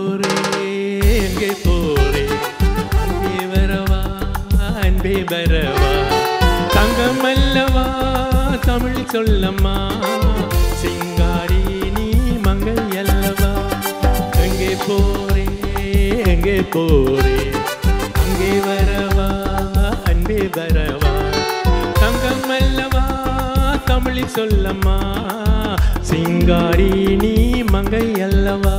போரே எங்கே போரே? அன்பே வரவா அன்பே வரவா? தங்கம் அல்லவா தமிழ் சொல்லம்மா. சிங்காரி நீ மங்கள் அல்லவா? எங்கே போரே எங்கே போரே? அங்கே வரவா அன்பே வரவா? தங்கம் அல்லவா தமிழ் சொல்லம்மா. சிங்காரி நீ மங்கை அல்லவா?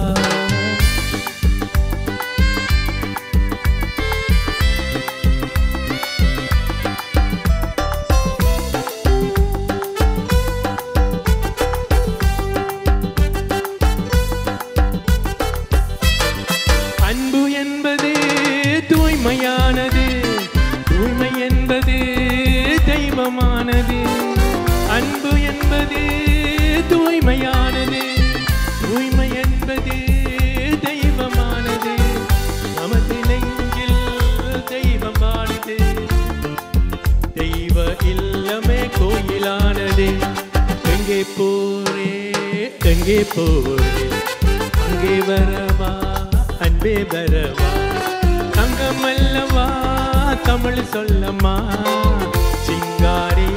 என்பது தூய்மையானது. தூய்மை என்பது தெய்வமானது. நமது நெஞ்சில் தெய்வமானது. தெய்வ இல்லமே கோயிலானது. எங்கே போரே எங்கே போரே அங்கே வரவா அன்பே வரவா. தங்கமல்லவா தமிழ் சொல்லம்மா. சிங்காரி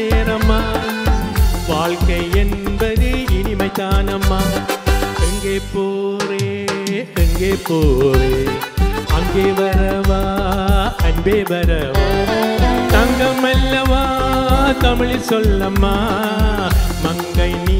சேரம்மா வாழ்க்கை என்பது இனிமை தானம்மா. எங்கே போரே எங்கே போரே அங்கே வரவா அன்பே வரவா. தங்கம் அல்லவா தமிழ் சொல்லம்மா. மங்கை நீ